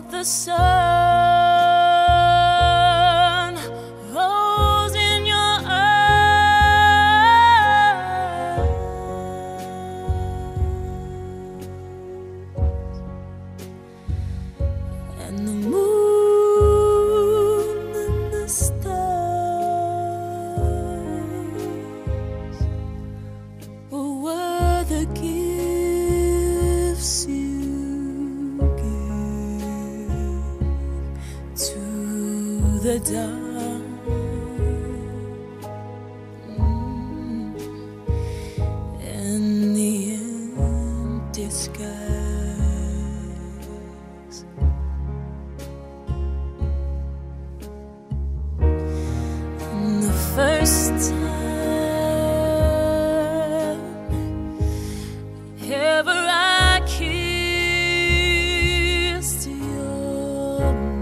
the sun. down. Mm. And the the first time ever I kissed your.